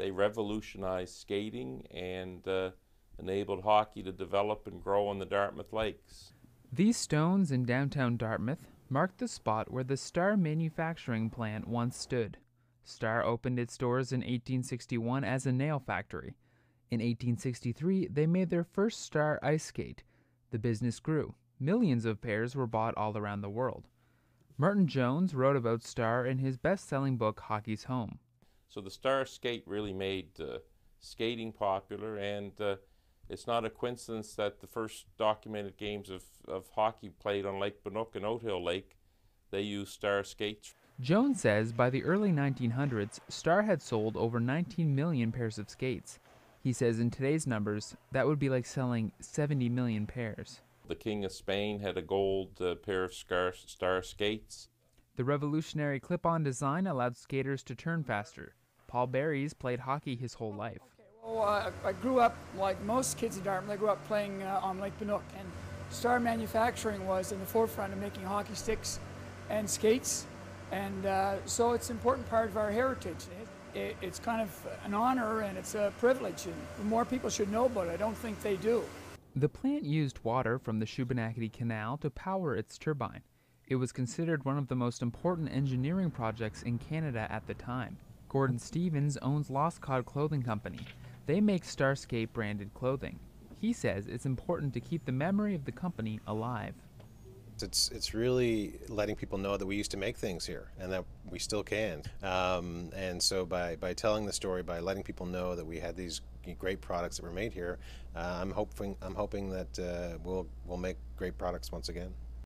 They revolutionized skating and uh, enabled hockey to develop and grow on the Dartmouth Lakes. These stones in downtown Dartmouth marked the spot where the Starr manufacturing plant once stood. Starr opened its doors in 1861 as a nail factory. In 1863, they made their first Starr ice skate. The business grew. Millions of pairs were bought all around the world. Martin Jones wrote about Starr in his best selling book, Hockey's Home. So the Starr skate really made uh, skating popular, and uh, it's not a coincidence that the first documented games of, of hockey played on Lake Banook and Oathill Lake, they used Starr skates. Jones says by the early 1900s, Starr had sold over 19 million pairs of skates. He says in today's numbers, that would be like selling 70 million pairs. The King of Spain had a gold uh, pair of Starr, Starr skates. The revolutionary clip on design allowed skaters to turn faster. Paul Berries played hockey his whole life. Well, uh, I grew up, like most kids in Dartmouth, I grew up playing uh, on Lake Banook, and Starr Manufacturing was in the forefront of making hockey sticks and skates, and uh, so it's an important part of our heritage. It, it, it's kind of an honor and it's a privilege, and more people should know about it. I don't think they do. The plant used water from the Shubenacadie Canal to power its turbine. It was considered one of the most important engineering projects in Canada at the time. Gordon Stevens owns Lost Cod Clothing Company. They make Starr Skate branded clothing. He says it's important to keep the memory of the company alive. It's it's really letting people know that we used to make things here and that we still can. Um, and so by, by telling the story, by letting people know that we had these great products that were made here, uh, I'm hoping I'm hoping that uh, we'll we'll make great products once again.